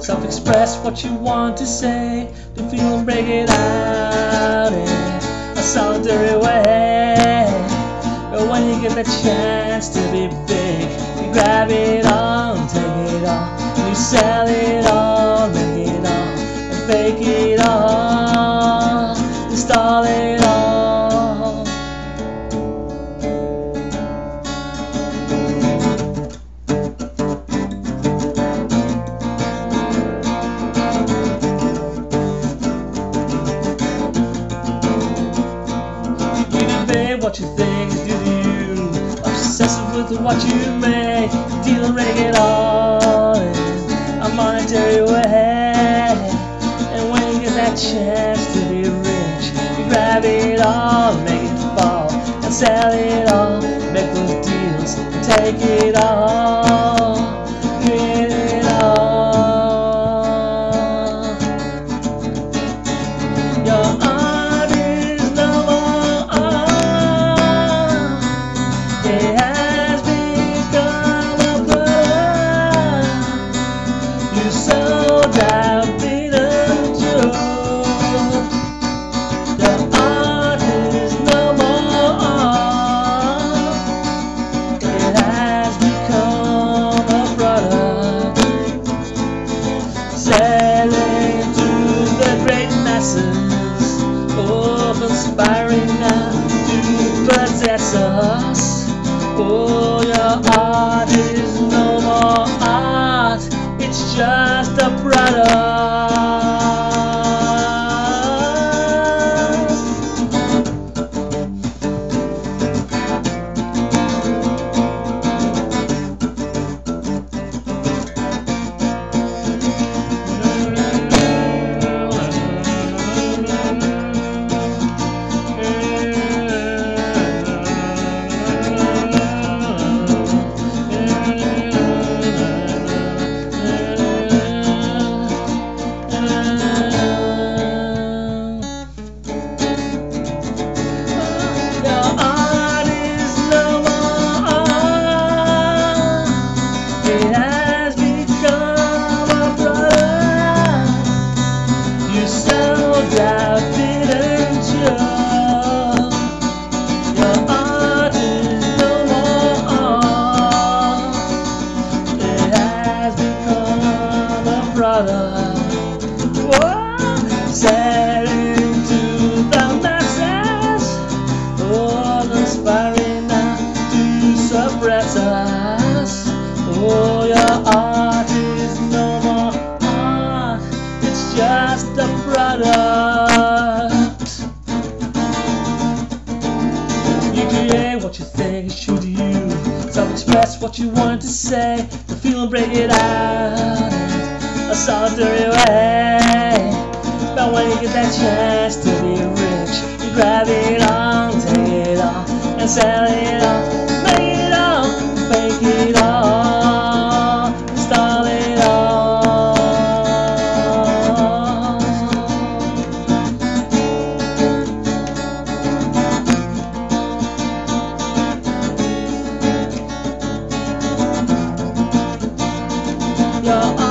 Self express what you want to say. Don't feel and break it out in a solitary way. But when you get the chance to be big, you grab it what you think you. Obsessive with what you make. Deal and rig it all in a monetary way. And when you get that chance to be rich, you grab it all, make it fall, and sell it all. Make those deals and take it all. Selling to the great masses, oh, conspiring now to possess us. Oh, your art is no more art, it's just a product. Become a. Whoa. Selling to the masses. To suppress us. Oh, your art is no more art. It's just a product. What you think to you. Self-express what you want to say. The feel and break it out a solitary way. But when you get that chance to be rich, you grab it on, take it off, and sell it off, make it all, make it all, install it all. You're